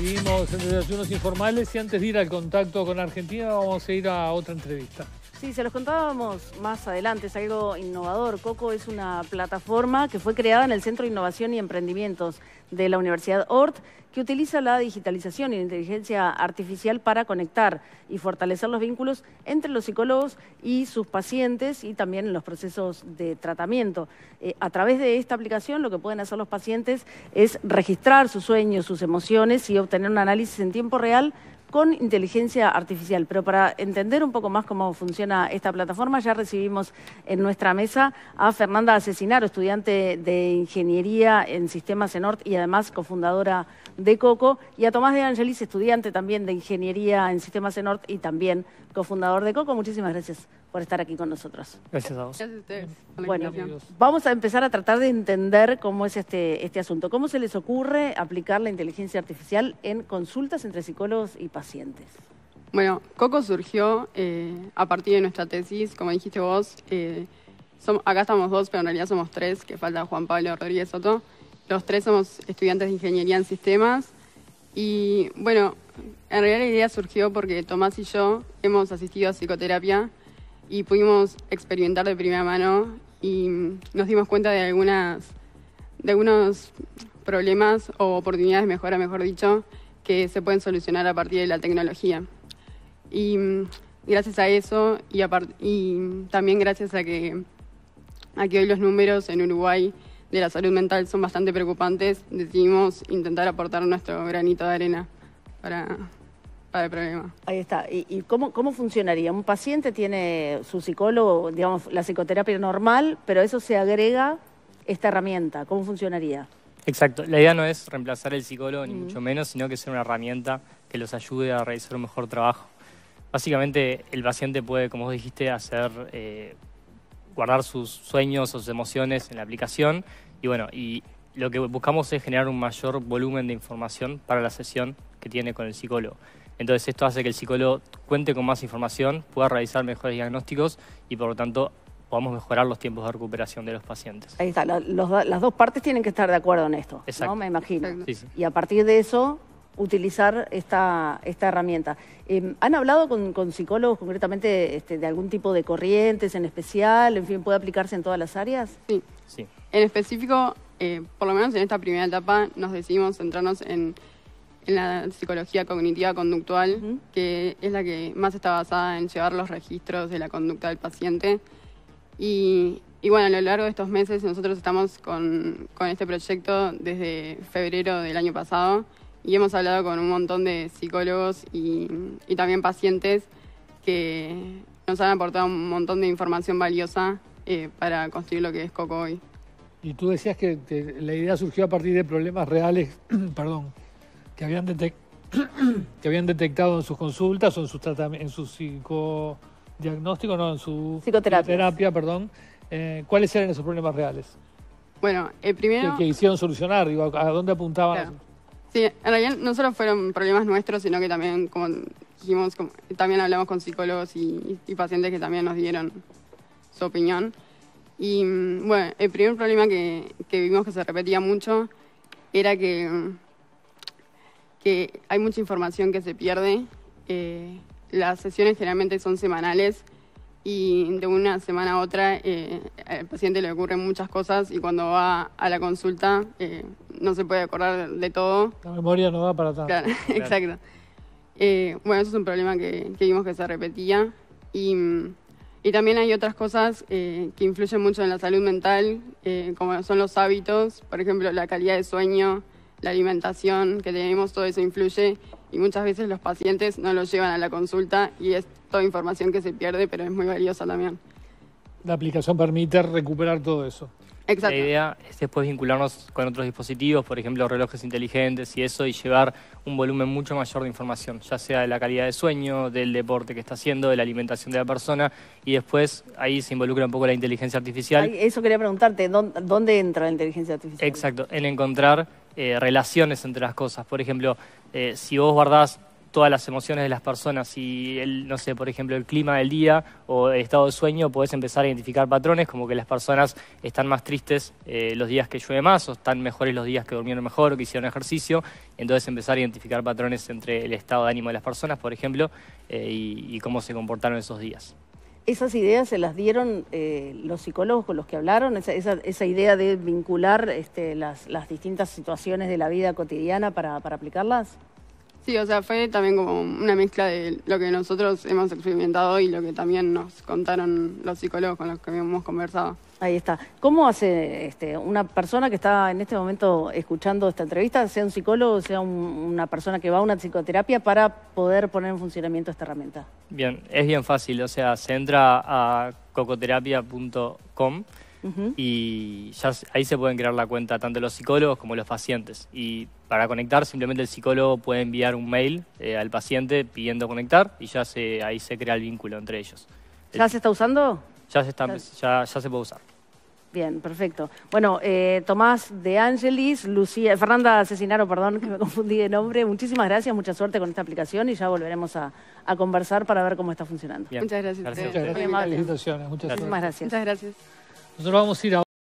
Seguimos en Desayunos Informales y antes de ir al contacto con Argentina vamos a ir a otra entrevista. Sí, se los contábamos más adelante, es algo innovador. Coco es una plataforma que fue creada en el Centro de Innovación y Emprendimientos de la Universidad ORT, que utiliza la digitalización y la inteligencia artificial para conectar y fortalecer los vínculos entre los psicólogos y sus pacientes y también en los procesos de tratamiento. Eh, a través de esta aplicación lo que pueden hacer los pacientes es registrar sus sueños, sus emociones y obtener un análisis en tiempo real con inteligencia artificial. Pero para entender un poco más cómo funciona esta plataforma, ya recibimos en nuestra mesa a Fernanda Asesinaro, estudiante de Ingeniería en Sistemas en y además cofundadora de Coco, y a Tomás de Angelis, estudiante también de Ingeniería en Sistemas en y también cofundador de Coco. Muchísimas gracias por estar aquí con nosotros. Gracias a vos. Gracias a ustedes. Bueno, vamos a empezar a tratar de entender cómo es este, este asunto. ¿Cómo se les ocurre aplicar la inteligencia artificial en consultas entre psicólogos y pacientes? Bueno, Coco surgió eh, a partir de nuestra tesis, como dijiste vos. Eh, acá estamos dos, pero en realidad somos tres, que falta Juan Pablo Rodríguez Soto. Los tres somos estudiantes de Ingeniería en Sistemas. Y bueno, en realidad la idea surgió porque Tomás y yo hemos asistido a psicoterapia y pudimos experimentar de primera mano y nos dimos cuenta de algunas de algunos problemas o oportunidades de mejora, mejor dicho, que se pueden solucionar a partir de la tecnología. Y gracias a eso y, y también gracias a que, a que hoy los números en Uruguay de la salud mental son bastante preocupantes, decidimos intentar aportar nuestro granito de arena para, para el problema. Ahí está. ¿Y, cómo, cómo funcionaría? Un paciente tiene su psicólogo, digamos, la psicoterapia normal, pero eso se agrega esta herramienta. ¿Cómo funcionaría? Exacto. La idea no es reemplazar el psicólogo, ni mucho menos, sino que sea una herramienta que los ayude a realizar un mejor trabajo. Básicamente, el paciente puede, como vos dijiste, hacer, eh, guardar sus sueños o sus emociones en la aplicación y bueno, y lo que buscamos es generar un mayor volumen de información para la sesión que tiene con el psicólogo. Entonces esto hace que el psicólogo cuente con más información, pueda realizar mejores diagnósticos y por lo tanto podamos mejorar los tiempos de recuperación de los pacientes. Ahí está, las dos partes tienen que estar de acuerdo en esto, Exacto. ¿no? Me imagino. Y a partir de eso, utilizar esta, esta herramienta. Em, ¿Han hablado con, psicólogos concretamente este, de algún tipo de corrientes en especial? En fin, ¿puede aplicarse en todas las áreas? Sí. sí. En específico, eh, por lo menos en esta primera etapa, nos decidimos centrarnos en en la psicología cognitiva conductual, que es la que más está basada en llevar los registros de la conducta del paciente. Y, bueno, a lo largo de estos meses nosotros estamos con, este proyecto desde febrero del año pasado y hemos hablado con un montón de psicólogos y, también pacientes que nos han aportado un montón de información valiosa eh, para construir lo que es Coco hoy. Y tú decías que la idea surgió a partir de problemas reales, perdón, que habían, que habían detectado en sus consultas o en su, en su psicodiagnóstico, no, en su psicoterapia, perdón. Eh, ¿Cuáles eran esos problemas reales? Bueno, el primero... Que, hicieron solucionar, digo, ¿a dónde apuntaban? Sí, en realidad no solo fueron problemas nuestros, sino que también, como dijimos, también hablamos con psicólogos y, pacientes que también nos dieron su opinión. Y mm, bueno, el primer problema que, que vimos que se repetía mucho era que que hay mucha información que se pierde. Eh, las sesiones generalmente son semanales y de una semana a otra eh, al paciente le ocurren muchas cosas y cuando va a la consulta eh, no se puede acordar de todo. La memoria no va para tanto. Claro, exacto. Eh, bueno, eso es un problema que, vimos que se repetía y, y también hay otras cosas que influyen mucho en la salud mental, como son los hábitos, por ejemplo, la calidad de sueño, la alimentación que tenemos, todo eso influye y muchas veces los pacientes no lo llevan a la consulta y es toda información que se pierde, pero es muy valiosa también. La aplicación permite recuperar todo eso. Exacto. La idea es después vincularnos con otros dispositivos, por ejemplo relojes inteligentes y eso, y llevar un volumen mucho mayor de información, ya sea de la calidad de sueño, del deporte que está haciendo, de la alimentación de la persona, y después ahí se involucra un poco la inteligencia artificial. eso quería preguntarte, ¿dónde entra la inteligencia artificial? Exacto, en encontrar eh, relaciones entre las cosas. Por ejemplo, eh, si vos guardás todas las emociones de las personas y, el, no sé, por ejemplo, el clima del día o el estado de sueño, podés empezar a identificar patrones como que las personas están más tristes eh, los días que llueve más o están mejores los días que durmieron mejor o que hicieron ejercicio. Entonces empezar a identificar patrones entre el estado de ánimo de las personas, por ejemplo, eh, y, cómo se comportaron esos días. ¿Esas ideas se las dieron eh, los psicólogos con los que hablaron? Esa, esa, esa idea de vincular este, las, las, distintas situaciones de la vida cotidiana para, para, aplicarlas? Sí, o sea, fue también como una mezcla de lo que nosotros hemos experimentado y lo que también nos contaron los psicólogos con los que hemos conversado. Ahí está. ¿Cómo hace este, una persona que está en este momento escuchando esta entrevista, sea un psicólogo, sea un, una persona que va a una psicoterapia, para poder poner en funcionamiento esta herramienta? Bien, es bien fácil. O sea, se entra a cocoterapia.com uh -huh. y ya ahí se pueden crear la cuenta tanto los psicólogos como los pacientes. Y para conectar, simplemente el psicólogo puede enviar un mail eh, al paciente pidiendo conectar y ya se, ahí se crea el vínculo entre ellos. ¿Ya el, se está usando? Ya se, está, ya, ya se puede usar. Bien, perfecto. Bueno, eh, Tomás de Angelis, Lucía, Fernanda Cesinaro, perdón, que me confundí de nombre. Muchísimas gracias, mucha suerte con esta aplicación y ya volveremos a, a conversar para ver cómo está funcionando. Bien. Muchas gracias. gracias. Muchas gracias. Felicitaciones. Muchas gracias. Muchas gracias. Nosotros vamos a ir a